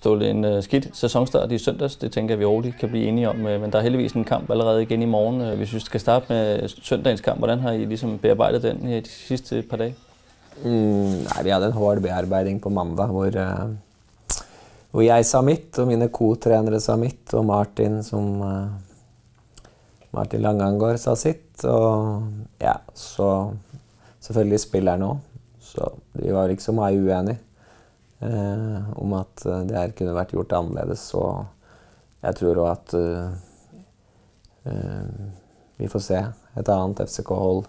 Ståle, en uh, skidt sæsonstart i søndags, det tænker vi roligt kan blive enige om. Uh, men der er heldigvis en kamp allerede igen i morgen. Uh, hvis vi skal starte med søndagens kamp, hvordan har I ligesom bearbejdet den i de sidste par dage? Mm, nei, vi hadde en hård bearbeiding på mandag hvor, hvor jeg sa mitt, og mine co-trenere sa mitt, og Martin som uh, Martin Langangård sa sitt. Og ja, så selvfølgelig spillerne òg. Så vi var mye uenige om at det her kunne vært gjort annerledes. Og jeg tror òg at eh, vi får se et annet FCK-hold.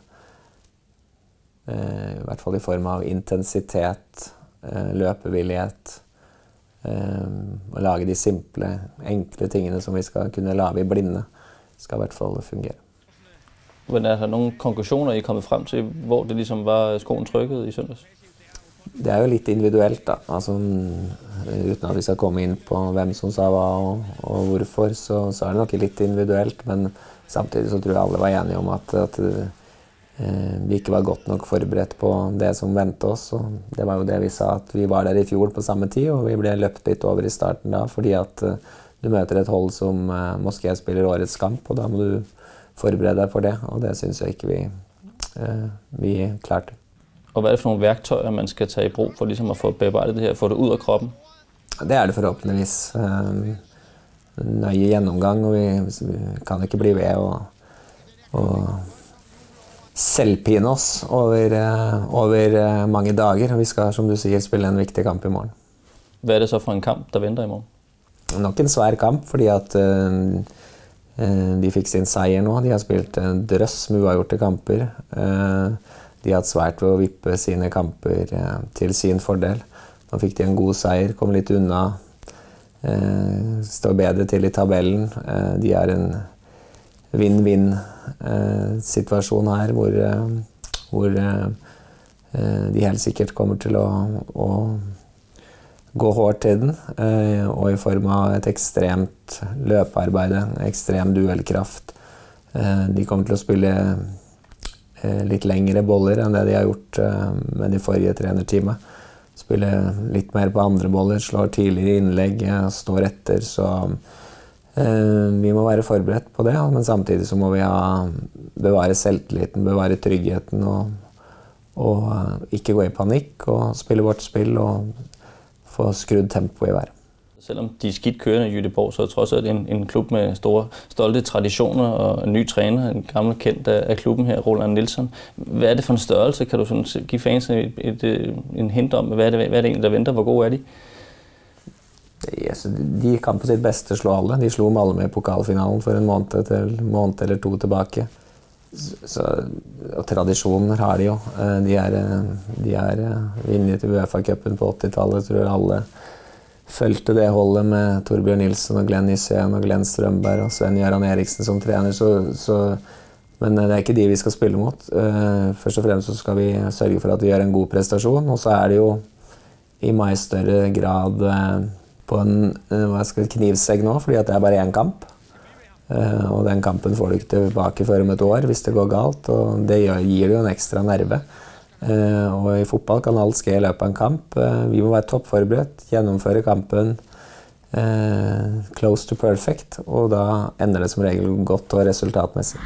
Eh, I hvert fall i form av intensitet, eh, løpevillighet. Å lage de simple, enkle tingene som vi skal kunne lage i blinde skal i hvert fall fungere. Men er det noen konklusjoner I kom frem til hvor det liksom var skoen trykket i søndags? Det er jo litt individuelt, da. Altså, uten at vi skal komme inn på hvem som sa hva og, og hvorfor, så, så, er det nok litt individuelt. Men samtidig så tror jeg alle var enige om at, at eh, vi ikke var godt nok forberedt på det som ventet oss. Og det var jo det vi sa, at vi var der i fjor på samme tid, og vi ble løpt litt over i starten da fordi at eh, du møter et hold som eh, Moské spiller årets kamp, og da må du forberede deg for det. Og det syns jeg ikke vi, eh, vi klarte. Og Hva er det for noen værktøjer, man skal ta i brug for ligesom å få bearbejdet det her, få det ut av kroppen? Det er det forhåpentligvis. Eh, nøye gjennomgang, og vi, kan ikke bli ved å, å selvpine oss over, over, mange dager. Vi skal som du sier, spille en viktig kamp i morgen. Hva er det så for en kamp der venter i morgen? nok en svær kamp, fordi at uh, de fikk sin seier nå. De har spilt en drøss med uavgjorte kamper. De har hatt svært ved å vippe sine kamper uh, til sin fordel. Nå fikk de en god seier, kom litt unna. står bedre til i tabellen. de har en vinn-vinn-situasjon her hvor, hvor de helt sikkert kommer til å, å gå hardt til den. Eh, og i form av et ekstremt løpearbeid, ekstrem duellkraft. Eh, de kommer til å spille eh, litt lengre boller enn det de har gjort med de forrige trenerteamet. Spille litt mer på andre boller, slår tidligere innlegg, står etter. Så vi må være forberedt på det. Men samtidig så må vi ha, bevare selvtilliten, bevare tryggheten og, og ikke gå i panikk og spille vårt spill. og få skrudd tempoet i været. Selvom de er skidt kørende i Jydeborg, så er det trods alt en, en klub med store, stolte tradisjoner og en ny træner, en gammel kendt af, af klubben her, Roland Nielsen. Hvad er det for en størrelse? Kan du sådan give fansene et, et, et, en hint om, hvad er, det, hvad er det egentlig, der venter? Hvor gode er de? Yes, de kan på sitt beste slå alle. De slo Malmö i pokalfinalen for en måned, til, måned eller to tilbake. Så, og tradisjoner har de jo. Eh, de er, eh, de er eh, vunnet Uefa-cupen på 80-tallet. Tror alle fulgte det holdet med Torbjørn Nilsen og Glenn Nysén og Glenn Strømberg og Sven-Göran Eriksen som trener. Så, så, men det er ikke de vi skal spille mot. Først og fremst så skal vi sørge for at vi gjør en god prestasjon. Og så er det jo i mai større grad på en hva skal knivsegg nå, fordi at det er bare én kamp. Eh, og den kampen får du ikke tilbake før om et år hvis det går galt. Og det gir det jo en ekstra nerve. Eh, og i fotball kan alt skje i løpet av en kamp. Eh, vi må være toppforberedt, gjennomføre kampen close to perfect. Og da ender det som regel godt og resultatmessig.